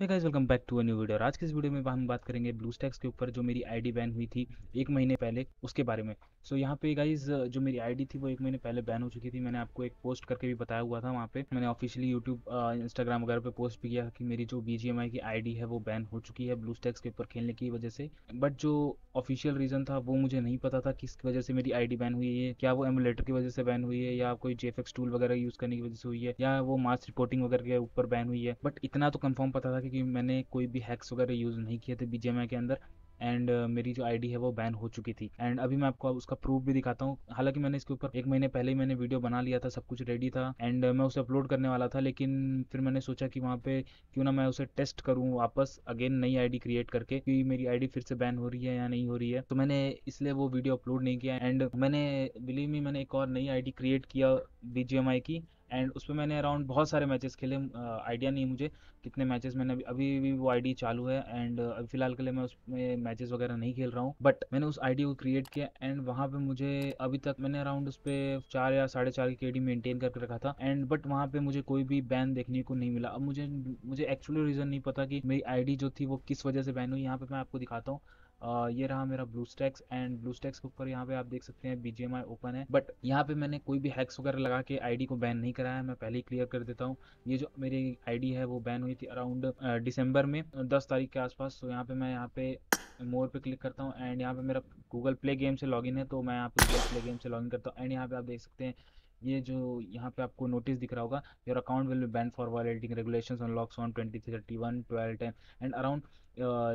So guys welcome back to a new video आज के इस वीडियो में हम बात करेंगे ब्लू स्टैक्स के ऊपर जो मेरी आईडी बैन हुई थी एक महीने पहले उसके बारे में। सो so, यहाँ पे गाइज़ जो मेरी आईडी थी वो एक महीने पहले बैन हो चुकी थी। मैंने आपको एक पोस्ट करके भी बताया हुआ था वहाँ पे। मैंने ऑफिशियली यूट्यूब इंस्टाग्राम वगैरह पे पोस्ट भी किया कि मेरी जो बी की आईडी है वो बैन हो चुकी है ब्लू स्टैक्स के ऊपर खेलने की वजह से। बट जो ऑफिशियल रीज़न था वो मुझे नहीं पता था किस वजह से मेरी आईडी बैन हुई है क्या वो एमुलेटर की वजह से बैन हुई है या कोई जेफेक्स टूल वगैरह यूज़ करने की वजह से हुई है या वो मास रिपोर्टिंग वगैरह के ऊपर बैन हुई है। बट इतना तो कंफर्म पता था कि मैंने कोई कोई भी हैक्स वगैरह यूज़ नहीं किए थे बीजेएमआई के अंदर एंड uh, मेरी जो आईडी है वो बैन हो चुकी थी। एंड अभी मैं आपको उसका प्रूफ भी दिखाता हूँ। हालाँकि मैंने इसके ऊपर एक महीने पहले ही मैंने वीडियो बना लिया था सब कुछ रेडी था एंड uh, मैं उसे अपलोड करने वाला था लेकिन फिर मैंने सोचा कि वहाँ पे क्यों ना मैं उसे टेस्ट करूँ वापस अगेन नई आईडी क्रिएट करके कि मेरी आईडी फिर से बैन हो रही है या नहीं हो रही है। तो मैंने इसलिए वो वीडियो अपलोड नहीं किया एंड मैंने बिलीव मी मैंने एक और नई आईडी क्रिएट किया BGMI की एंड उस पर मैंने अराउंड बहुत सारे मैचेस खेले आइडिया नहीं मुझे कितने मैचेस मैंने अभी अभी भी वो आईडी चालू है एंड अभी फ़िलहाल के लिए मैं उसमें मैचेस वगैरह नहीं खेल रहा हूँ। बट मैंने उस आईडी को क्रिएट किया एंड वहाँ पे मुझे अभी तक मैंने अराउंड उस पर चार या साढ़े चार की केडी मेंटेन करके रखा था। एंड बट वहाँ पे मुझे कोई भी बैन देखने को नहीं मिला। अब मुझे मुझे एक्चुअली रीज़न नहीं पता कि मेरी आईडी जो थी वो किस वजह से बैन हुई। यहाँ पे मैं आपको दिखाता हूँ। ये रहा मेरा BlueStacks and blue stacks के ऊपर यहाँ पे आप देख सकते हैं बीजेएमआई ओपन है। बट यहाँ पे मैंने कोई भी हैक्स वगैरह लगा के आईडी को बैन नहीं कराया मैं पहले ही क्लियर कर देता हूँ। ये जो मेरी आईडी है वो बैन हुई थी अराउंड दिसंबर में, दस तारीख के आसपास। तो यहाँ पे मैं यहाँ पे मोर पे क्लिक करता हूँ। एंड यहाँ पे मेरा गूगल प्ले गेम से लॉगिन है। तो मैं यहाँ पे गूगल प्ले गेम से लॉगिन करता हूँ। एंड यहाँ पे आप देख सकते हैं ये जो यहाँ पे आपको नोटिस दिख रहा होगा your account will be ban for violating regulation on logs on twenty thirty one twelve ten and around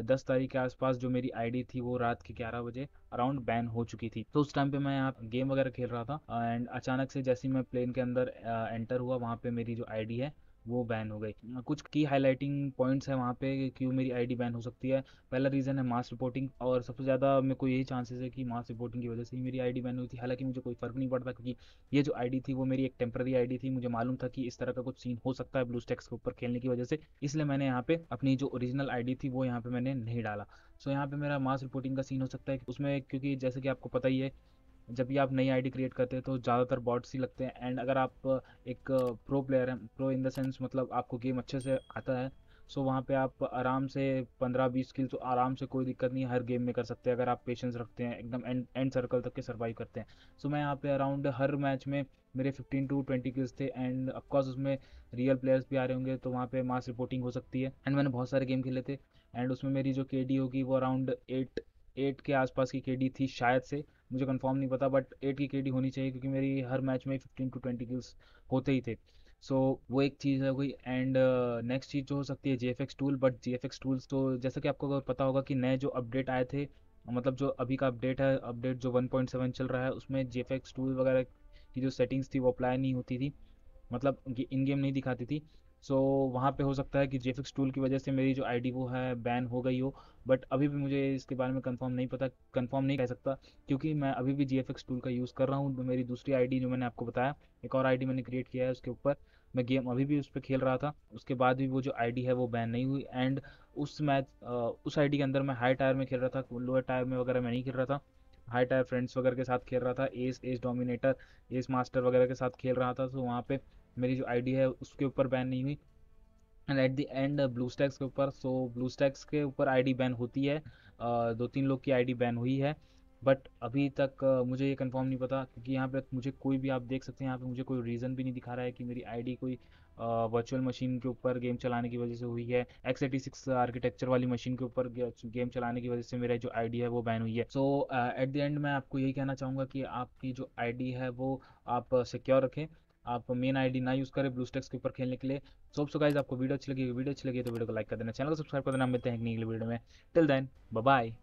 दस तारीख के आसपास जो मेरी आईडी थी वो रात के ग्यारह बजे अराउंड बैन हो चुकी थी। तो उस टाइम पे मैं यहाँ गेम वगैरह खेल रहा था एंड अचानक से जैसे मैं प्लेन के अंदर एंटर हुआ, वहाँ पे मेरी जो आईडी है वो बैन हो गई। कुछ की हाईलाइटिंग पॉइंट्स है वहाँ पे क्यों मेरी आईडी बैन हो सकती है। पहला रीज़न है मास रिपोर्टिंग और सबसे ज़्यादा मेरे को यही चांसेस है कि मास रिपोर्टिंग की वजह से ही मेरी आईडी बैन हुई थी। हालाँकि मुझे कोई फ़र्क नहीं पड़ता क्योंकि ये जो आईडी थी वो मेरी एक टेम्प्रेरी आईडी थी। मुझे मालूम था कि इस तरह का कुछ सीन हो सकता है ब्लू स्टेक्स के ऊपर खेलने की वजह से। इसलिए मैंने यहाँ पे अपनी जो ओरिजिनल आईडी थी वो यहाँ पे मैंने नहीं डाला। सो यहाँ पे मेरा मास रिपोर्टिंग का सीन हो सकता है उसमें क्योंकि जैसे कि आपको पता ही है जब भी आप नई आईडी क्रिएट करते हैं तो ज़्यादातर बॉट्स ही लगते हैं। एंड अगर आप एक प्रो प्लेयर हैं प्रो इन द सेंस मतलब आपको गेम अच्छे से आता है सो वहाँ पे आप आराम से पंद्रह बीस किल तो आराम से कोई दिक्कत नहीं हर गेम में कर सकते हैं अगर आप पेशेंस रखते हैं एकदम एंड एंड सर्कल तक के सर्वाइव करते हैं। सो so, मैं यहाँ पे अराउंड हर मैच में मेरे 15 टू 20 किल्स थे एंड ऑफकोर्स उसमें रियल प्लेयर्स भी आ रहे होंगे तो वहाँ पे मास रिपोर्टिंग हो सकती है। एंड मैंने बहुत सारे गेम खेले थे एंड उसमें मेरी जो के होगी वो अराउंड एट एट के आसपास की के थी शायद से मुझे कंफर्म नहीं पता बट एट की के होनी चाहिए क्योंकि मेरी हर मैच में फिफ्टीन टू ट्वेंटी किल्स होते ही थे। सो so, वो एक चीज़ है कोई एंड नेक्स्ट चीज़ जो हो सकती है G tool but G tools तो जैसा कि आपको अगर पता होगा कि नए जो अपडेट आए थे मतलब जो अभी का अपडेट है अपडेट जो 1.7 चल रहा है उसमें जी टूल वगैरह की जो सेटिंग्स थी वो अप्लाई नहीं होती थी मतलब इन गेम नहीं दिखाती थी। सो so, वहाँ पे हो सकता है कि जे टूल की वजह से मेरी जो आईडी वो है बैन हो गई हो। बट अभी भी मुझे इसके बारे में कंफर्म नहीं पता कंफर्म नहीं कह सकता क्योंकि मैं अभी भी जी टूल का यूज़ कर रहा हूँ। मेरी दूसरी आईडी जो मैंने आपको बताया एक और आईडी मैंने क्रिएट किया है उसके ऊपर। मैं गेम अभी भी उस पर खेल रहा था उसके बाद भी वो जो आईडी है वो बैन नहीं हुई। एंड उस मैच उस आईडी के अंदर मैं हाई टायर में खेल रहा था लोअर टायर में वगैरह मैं नहीं खेल रहा था। हाई टायर फ्रेंड्स वगैरह के साथ खेल रहा था S S dominator S master वगैरह के साथ खेल रहा था तो वहाँ पे मेरी जो आईडी है उसके ऊपर बैन नहीं हुई। And at the end BlueStacks के ऊपर सो ब्लू स्टैक्स के ऊपर आईडी बैन होती है। दो तीन लोग की आईडी बैन हुई है। बट अभी तक मुझे ये कंफर्म नहीं पता क्योंकि यहाँ पे मुझे कोई भी आप देख सकते हैं, यहाँ पे मुझे कोई रीज़न भी नहीं दिखा रहा है कि मेरी आईडी कोई वर्चुअल मशीन के ऊपर गेम चलाने की वजह से हुई है। एक्स एटी सिक्स आर्किटेक्चर वाली मशीन के ऊपर गेम चलाने की वजह से मेरा जो आईडी है वो बैन हुई है। सो एट द एंड मैं आपको यही कहना चाहूँगा कि आपकी जो आईडी है वो आप सिक्योर रखें। आप मेन आईडी ना यूज़ करें ब्लूस्टेक्स के ऊपर खेलने के लिए। सो सो गाइज़ आपको वीडियो अच्छी लगी वीडियो अच्छी लगी तो वीडियो को लाइक कर देना। चैनल को सब्सक्राइब कर देना। मिलते हैं अगली वीडियो में। Till then bye